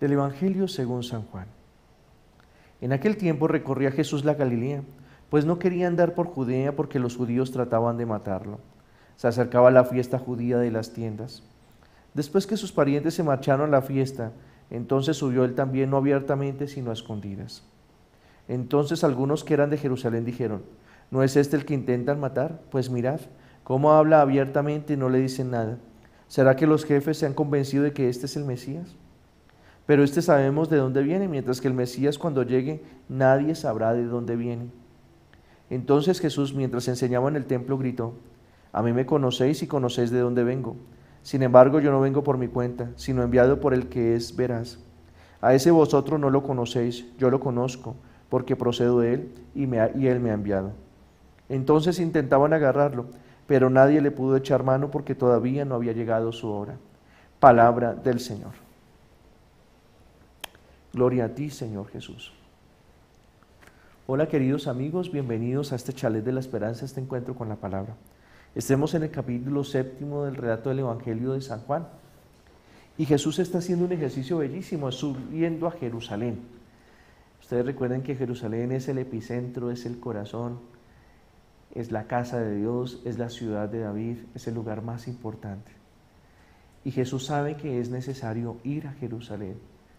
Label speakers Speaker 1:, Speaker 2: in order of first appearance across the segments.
Speaker 1: Del Evangelio según San Juan. En aquel tiempo recorría Jesús la Galilea, pues no quería andar por Judea porque los judíos trataban de matarlo. Se acercaba la fiesta judía de las tiendas. Después que sus parientes se marcharon a la fiesta, entonces subió él también no abiertamente, sino a escondidas. Entonces algunos que eran de Jerusalén dijeron, ¿no es este el que intentan matar? Pues mirad, cómo habla abiertamente y no le dicen nada. ¿Será que los jefes se han convencido de que este es el Mesías? Pero este sabemos de dónde viene, mientras que el Mesías cuando llegue nadie sabrá de dónde viene. Entonces Jesús, mientras enseñaba en el templo, gritó, A mí me conocéis y conocéis de dónde vengo. Sin embargo, yo no vengo por mi cuenta, sino enviado por el que es veraz. A ese vosotros no lo conocéis, yo lo conozco, porque procedo de él y, me y él me ha enviado. Entonces intentaban agarrarlo, pero nadie le pudo echar mano porque todavía no había llegado su hora. Palabra del Señor. Gloria a ti, Señor Jesús. Hola queridos amigos, bienvenidos a este chalet de la esperanza, este encuentro con la palabra. Estemos en el capítulo séptimo del relato del Evangelio de San Juan. Y Jesús está haciendo un ejercicio bellísimo, subiendo a Jerusalén. Ustedes recuerden que Jerusalén es el epicentro, es el corazón, es la casa de Dios, es la ciudad de David, es el lugar más importante. Y Jesús sabe que es necesario ir a Jerusalén,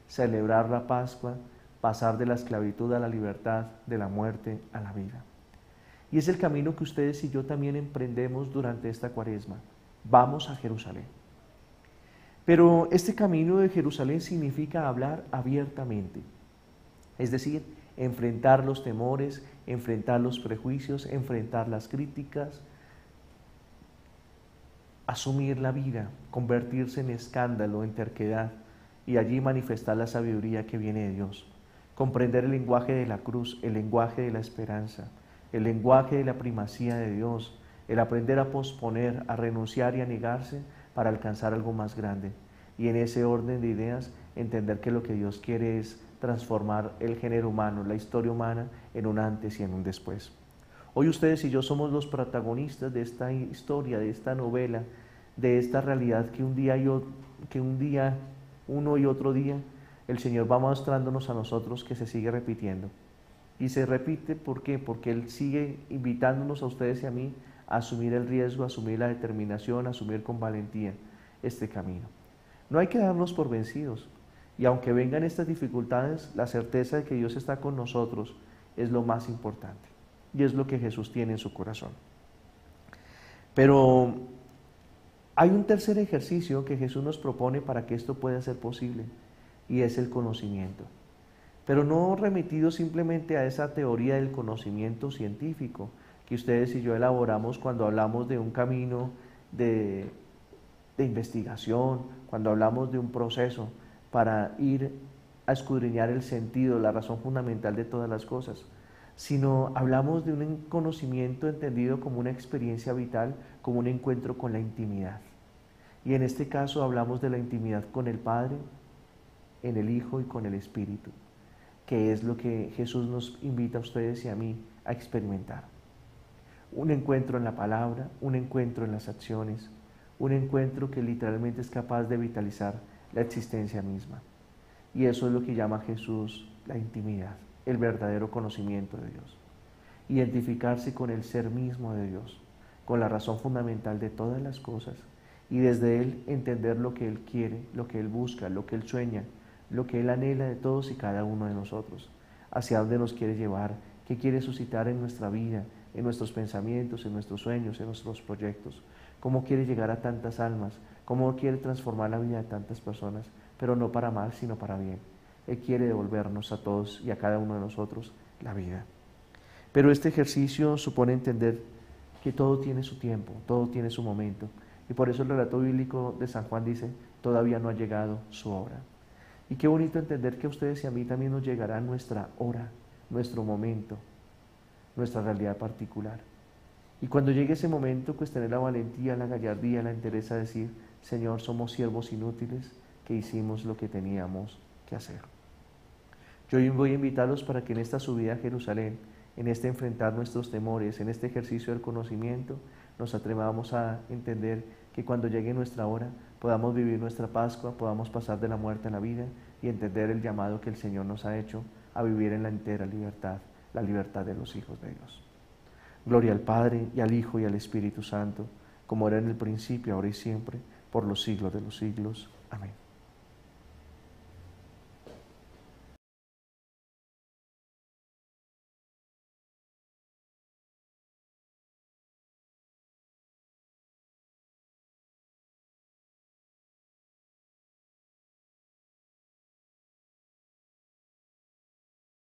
Speaker 1: celebrar la Pascua, pasar de la esclavitud a la libertad, de la muerte a la vida. Y es el camino que ustedes y yo también emprendemos durante esta cuaresma. Vamos a Jerusalén. Pero este camino de Jerusalén significa hablar abiertamente, es decir, enfrentar los temores, enfrentar los prejuicios, enfrentar las críticas, asumir la vida, convertirse en escándalo, en terquedad, y allí manifestar la sabiduría que viene de Dios. Comprender el lenguaje de la cruz, el lenguaje de la esperanza, el lenguaje de la primacía de Dios, el aprender a posponer, a renunciar y a negarse para alcanzar algo más grande. Y en ese orden de ideas, entender que lo que Dios quiere es transformar el género humano, la historia humana, en un antes y en un después. Hoy ustedes y yo somos los protagonistas de esta historia, de esta novela, de esta realidad que un día, yo, que un día uno y otro día, el Señor va mostrándonos a nosotros que se sigue repitiendo. Y se repite, ¿por qué? Porque Él sigue invitándonos a ustedes y a mí a asumir el riesgo, a asumir la determinación, a asumir con valentía este camino. No hay que darnos por vencidos. Y aunque vengan estas dificultades, la certeza de que Dios está con nosotros es lo más importante. Y es lo que Jesús tiene en su corazón. Pero hay un tercer ejercicio que Jesús nos propone para que esto pueda ser posible y es el conocimiento. Pero no remitido simplemente a esa teoría del conocimiento científico que ustedes y yo elaboramos cuando hablamos de un camino de, de investigación, cuando hablamos de un proceso para ir a escudriñar el sentido, la razón fundamental de todas las cosas, sino hablamos de un conocimiento entendido como una experiencia vital, como un encuentro con la intimidad. Y en este caso hablamos de la intimidad con el Padre, en el Hijo y con el Espíritu, que es lo que Jesús nos invita a ustedes y a mí a experimentar. Un encuentro en la palabra, un encuentro en las acciones, un encuentro que literalmente es capaz de vitalizar la existencia misma. Y eso es lo que llama Jesús la intimidad, el verdadero conocimiento de Dios. Identificarse con el ser mismo de Dios, con la razón fundamental de todas las cosas y desde Él entender lo que Él quiere, lo que Él busca, lo que Él sueña, lo que Él anhela de todos y cada uno de nosotros, hacia dónde nos quiere llevar, qué quiere suscitar en nuestra vida, en nuestros pensamientos, en nuestros sueños, en nuestros proyectos, cómo quiere llegar a tantas almas, cómo quiere transformar la vida de tantas personas, pero no para mal, sino para bien. Él quiere devolvernos a todos y a cada uno de nosotros la vida. Pero este ejercicio supone entender que todo tiene su tiempo, todo tiene su momento. Y por eso el relato bíblico de San Juan dice, todavía no ha llegado su hora. Y qué bonito entender que a ustedes y a mí también nos llegará nuestra hora, nuestro momento, nuestra realidad particular. Y cuando llegue ese momento, pues tener la valentía, la gallardía, la entereza de decir, Señor, somos siervos inútiles que hicimos lo que teníamos que hacer. Yo hoy voy a invitarlos para que en esta subida a Jerusalén, en este enfrentar nuestros temores, en este ejercicio del conocimiento, nos atrevamos a entender que cuando llegue nuestra hora podamos vivir nuestra Pascua, podamos pasar de la muerte a la vida y entender el llamado que el Señor nos ha hecho a vivir en la entera libertad, la libertad de los hijos de Dios. Gloria al Padre y al Hijo y al Espíritu Santo, como era en el principio, ahora y siempre, por los siglos de los siglos. Amén.